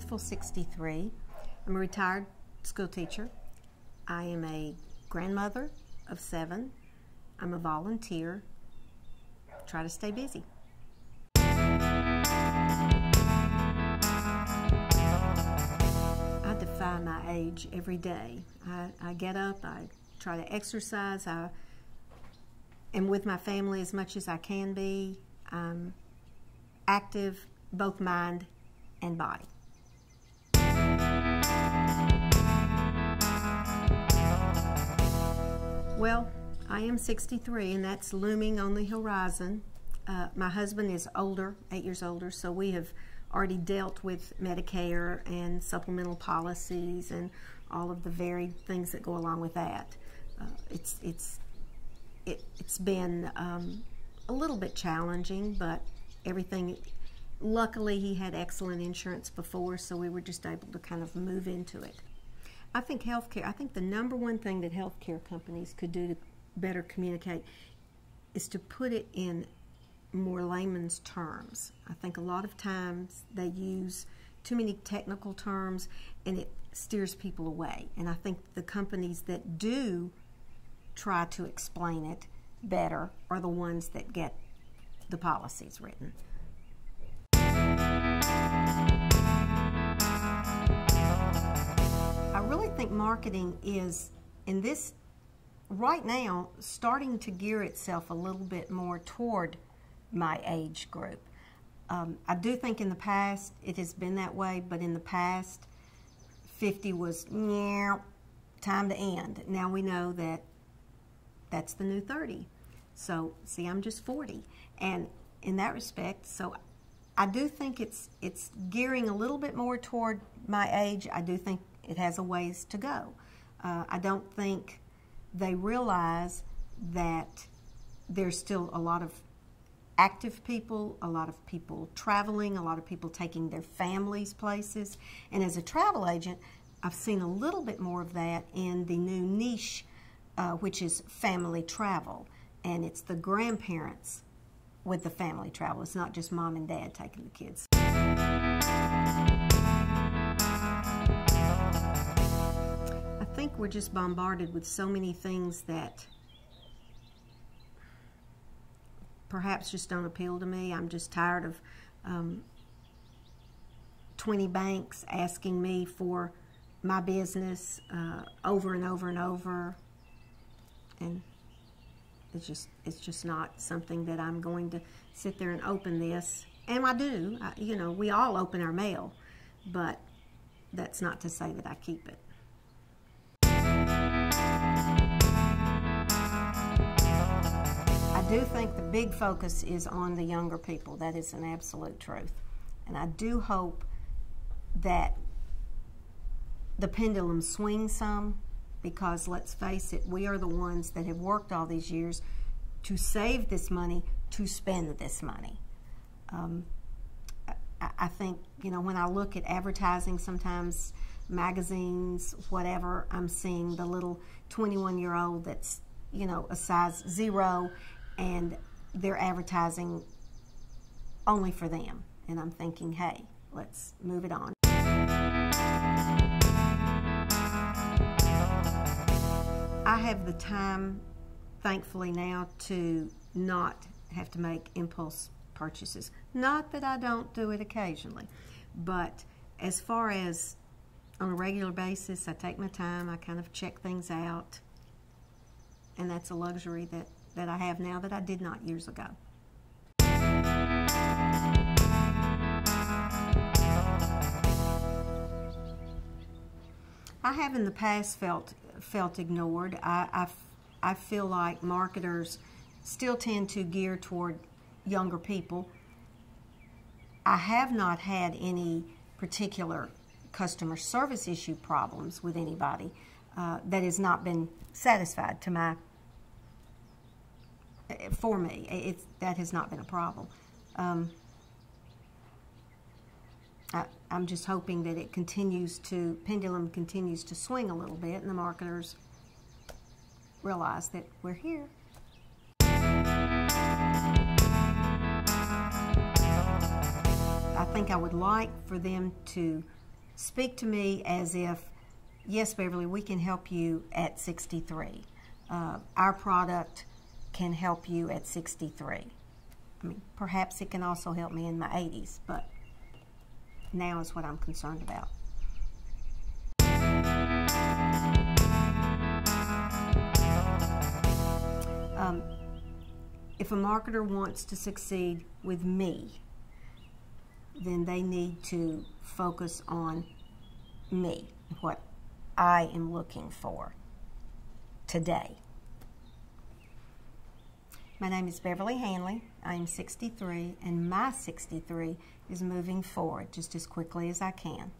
youthful 63. I'm a retired school teacher. I am a grandmother of seven. I'm a volunteer. Try to stay busy. I my age every day. I, I get up, I try to exercise, I am with my family as much as I can be. I'm active, both mind and body. Well, I am 63, and that's looming on the horizon. Uh, my husband is older, eight years older, so we have already dealt with Medicare and supplemental policies and all of the varied things that go along with that. Uh, it's it's it, it's been um, a little bit challenging, but everything. Luckily, he had excellent insurance before, so we were just able to kind of move into it. I think healthcare. I think the number one thing that healthcare companies could do to better communicate is to put it in more layman's terms. I think a lot of times they use too many technical terms and it steers people away. And I think the companies that do try to explain it better are the ones that get the policies written. I really think marketing is, in this, right now, starting to gear itself a little bit more toward my age group. Um, I do think in the past it has been that way, but in the past, 50 was, yeah, time to end. Now we know that that's the new 30. So, see, I'm just 40. And in that respect, so I do think it's it's gearing a little bit more toward my age. I do think it has a ways to go. Uh, I don't think they realize that there's still a lot of active people, a lot of people traveling, a lot of people taking their families places. And as a travel agent, I've seen a little bit more of that in the new niche, uh, which is family travel. And it's the grandparents with the family travel. It's not just mom and dad taking the kids. I think we're just bombarded with so many things that perhaps just don't appeal to me. I'm just tired of um, 20 banks asking me for my business uh, over and over and over. And it's just it's just not something that I'm going to sit there and open this. And I do, I, you know, we all open our mail, but that's not to say that I keep it. Do think the big focus is on the younger people. That is an absolute truth. And I do hope that the pendulum swings some because let's face it, we are the ones that have worked all these years to save this money, to spend this money. Um, I, I think, you know, when I look at advertising sometimes, magazines, whatever, I'm seeing the little 21 year old that's, you know, a size zero and they're advertising only for them. And I'm thinking, hey, let's move it on. I have the time, thankfully, now to not have to make impulse purchases. Not that I don't do it occasionally, but as far as on a regular basis, I take my time, I kind of check things out, and that's a luxury that, that I have now that I did not years ago. I have in the past felt felt ignored. I, I, I feel like marketers still tend to gear toward younger people. I have not had any particular customer service issue problems with anybody uh, that has not been satisfied to my for me. It's, that has not been a problem. Um, I, I'm just hoping that it continues to, pendulum continues to swing a little bit and the marketers realize that we're here. I think I would like for them to speak to me as if, yes, Beverly, we can help you at 63. Uh, our product can help you at 63. I mean, perhaps it can also help me in my 80s, but now is what I'm concerned about. Um, if a marketer wants to succeed with me, then they need to focus on me, what I am looking for today. My name is Beverly Hanley. I am 63, and my 63 is moving forward just as quickly as I can.